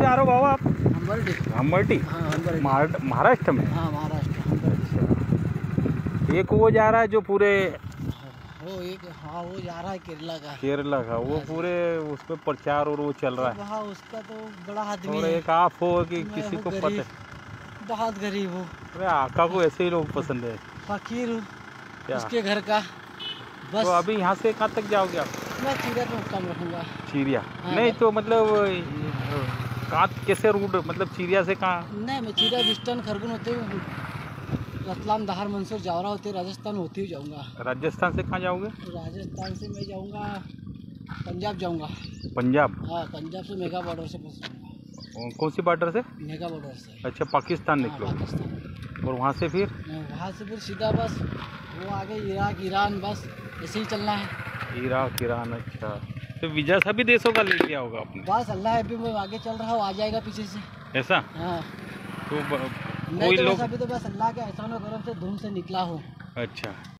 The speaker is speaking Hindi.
आ रहे हो बाबा आप? हम्बर्डी हमटी हाँ महाराष्ट्र में? हाँ महाराष्ट्र एक वो जा रहा है जो पूरे वो एक हाँ वो जा रहा है केरला का। केरला का वो पूरे उस पर प्रचार और वो चल रहा है। वहाँ उसका तो बड़ा आदमी और है। एक आप हो कि किसी को पता बहुत गरीब हूँ। अरे आका को ऐसे ही लोग पसंद है। फकीर हूँ उसके घर का। बस। तो अभी यहाँ से कहाँ तक जाओगे आप? मैं चीरा पे काम रखूँगा। चिड़िया हाँ, नहीं तो मतलब कहाँ कैसे रूट मतलब चिड़िया से कहाँ? नहीं मैं चीरा बिस्टन खरगुन होते हुए रतलाम दहार मंसूर जावरा होते राजस्थान होते हुए जाऊँगा। राजस्थान से कहाँ जाओगे? राजस्थान से मैं जाऊँगा पंजाब जाऊँगा। पंजाब? हाँ पंजाब से मेगा बॉर्डर से कौन सी बॉर्डर से? मेगा बॉर्डर से। अच्छा पाकिस्तान हाँ, निकलो। पाकिस्तान। और वहाँ से फिर? वहाँ से फिर सीधा बस वो आगे इराक ईरान बस ऐसे ही चलना है। इराक ईरान अच्छा। तो वीज़ा सभी देशों का ले लिया होगा आपने। बस अल्लाह अभी मैं आगे चल रहा हूँ आ जाएगा पीछे से। ऐसा? हाँ। तो कोई तो लोग अभी तो बस अल्लाह के एहसान और करम से धूम से निकला हूँ। अच्छा।